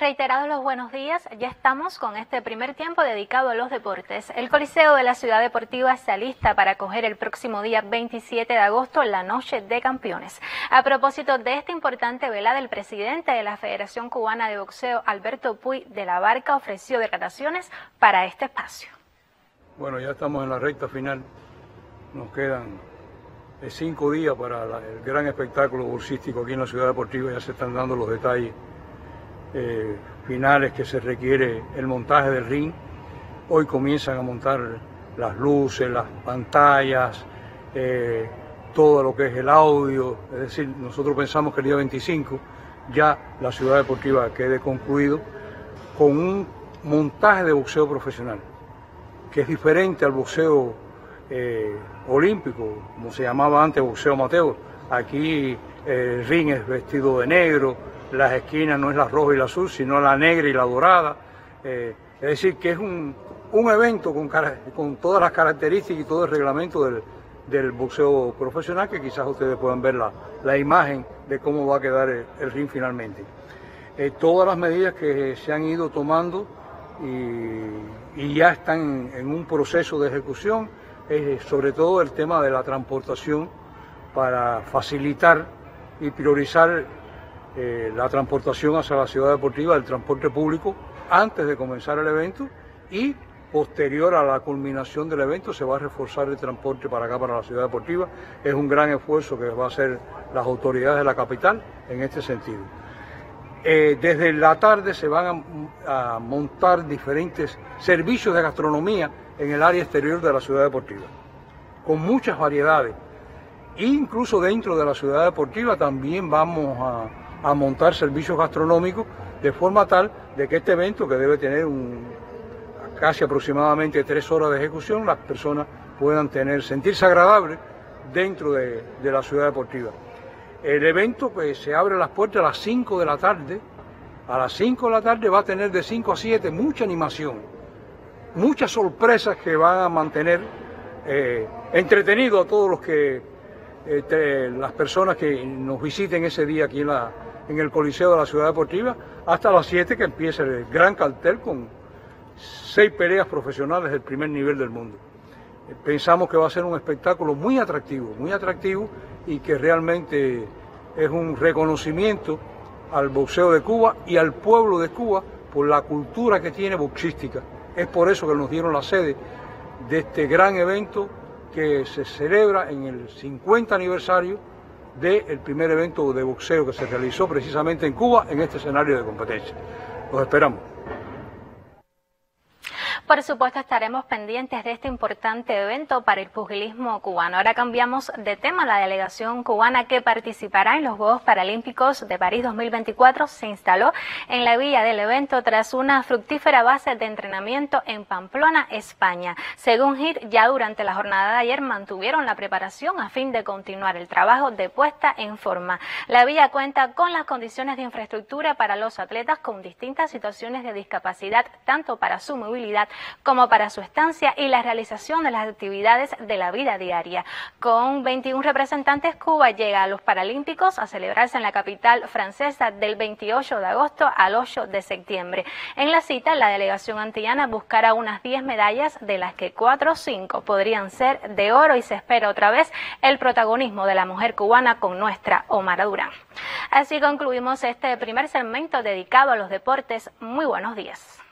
Reiterados los buenos días, ya estamos con este primer tiempo dedicado a los deportes. El Coliseo de la Ciudad Deportiva se alista para acoger el próximo día 27 de agosto la Noche de Campeones. A propósito de esta importante velada, el presidente de la Federación Cubana de Boxeo, Alberto Puy de la Barca, ofreció declaraciones para este espacio. Bueno, ya estamos en la recta final. Nos quedan eh, cinco días para el gran espectáculo bolsístico aquí en la Ciudad Deportiva. Ya se están dando los detalles eh, finales que se requiere el montaje del ring. Hoy comienzan a montar las luces, las pantallas, eh, todo lo que es el audio. Es decir, nosotros pensamos que el día 25 ya la ciudad deportiva quede concluido con un montaje de boxeo profesional, que es diferente al boxeo eh, olímpico, como se llamaba antes boxeo amateur. Aquí el ring es vestido de negro, las esquinas no es la roja y la azul, sino la negra y la dorada. Eh, es decir, que es un, evento con, con, todas las características y todo el reglamento del, boxeo profesional, que quizás ustedes puedan ver la, imagen de cómo va a quedar el, ring finalmente. Eh, todas las medidas que se han ido tomando y, ya están en un proceso de ejecución, sobre todo el tema de la transportación para facilitar y priorizar eh, la transportación hacia la ciudad deportiva, el transporte público, antes de comenzar el evento y posterior a la culminación del evento se va a reforzar el transporte para acá, para la ciudad deportiva. Es un gran esfuerzo que va a hacer las autoridades de la capital en este sentido. Eh, desde la tarde se van a, montar diferentes servicios de gastronomía en el área exterior de la ciudad deportiva, con muchas variedades. Incluso dentro de la ciudad deportiva también vamos a, montar servicios gastronómicos de forma tal de que este evento, que debe tener un, casi aproximadamente tres horas de ejecución, las personas puedan tener, sentirse agradables dentro de, la ciudad deportiva. El evento pues, se abre las puertas a las 5 de la tarde. A las 5 de la tarde va a tener de 5 a 7 mucha animación, muchas sorpresas que van a mantener eh, entretenido a todos los que, este, las personas que nos visiten ese día aquí en la, en el Coliseo de la Ciudad Deportiva hasta las 7 que empieza el gran cartel con seis peleas profesionales del primer nivel del mundo. Eh, pensamos que va a ser un espectáculo muy atractivo, muy atractivo y que realmente es un reconocimiento al boxeo de Cuba y al pueblo de Cuba por la cultura que tiene boxística. Es por eso que nos dieron la sede de este gran evento que se celebra en el 50 aniversario del primer evento de boxeo que se realizó precisamente en Cuba en este escenario de competencia. Los esperamos. Por supuesto, estaremos pendientes de este importante evento para el pugilismo cubano. Ahora cambiamos de tema. La delegación cubana que participará en los Juegos Paralímpicos de París 2024 se instaló en la villa del evento tras una fructífera base de entrenamiento en Pamplona, España. Según HIT, ya durante la jornada de ayer mantuvieron la preparación a fin de continuar el trabajo de puesta en forma. La villa cuenta con las condiciones de infraestructura para los atletas con distintas situaciones de discapacidad, tanto para su movilidad como para su estancia y la realización de las actividades de la vida diaria. Con 21 representantes, Cuba llega a los Paralímpicos a celebrarse en la capital francesa del 28 de agosto al 8 de septiembre. En la cita, la delegación antillana buscará unas 10 medallas, de las que 4 o 5 podrían ser de oro y se espera otra vez el protagonismo de la mujer cubana con nuestra Omar Durán. Así concluimos este primer segmento dedicado a los deportes. Muy buenos días.